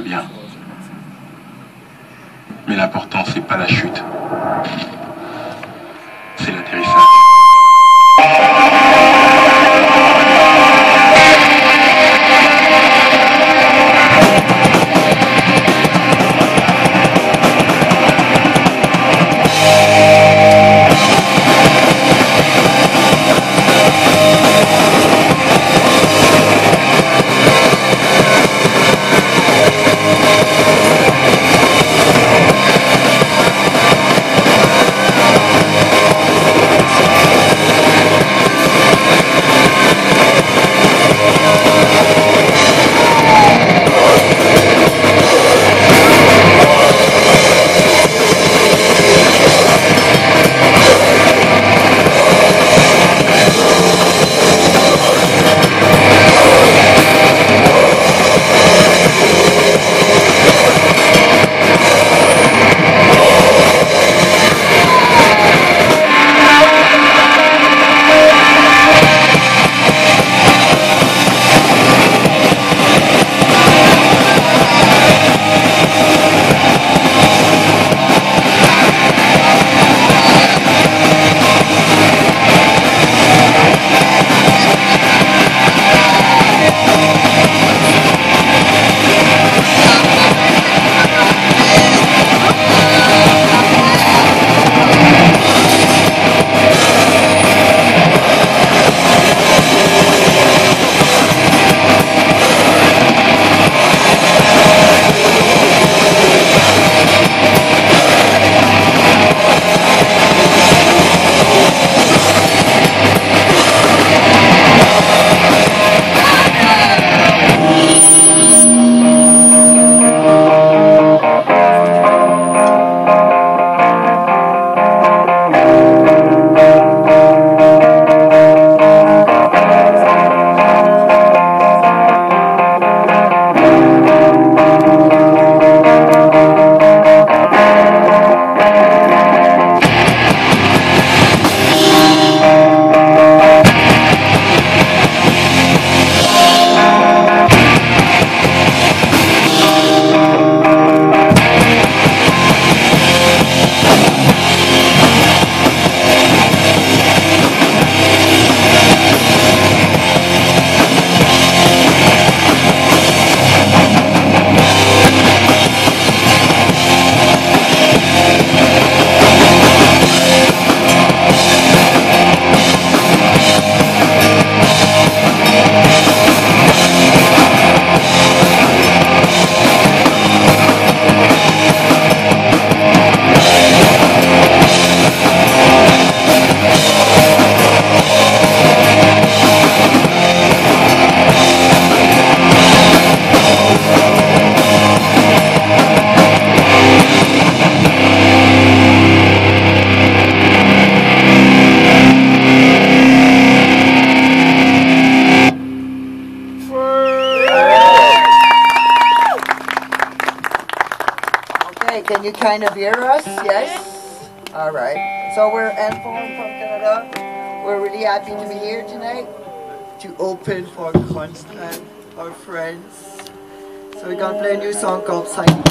bien. Mais l'important, c'est pas la chute. C'est l'atterrissage. Can you kind of hear us? Yes? All right. So we're Endform from Canada. We're really happy to be here tonight to open for Constant, our friends. So we're going to play a new song called Psycho.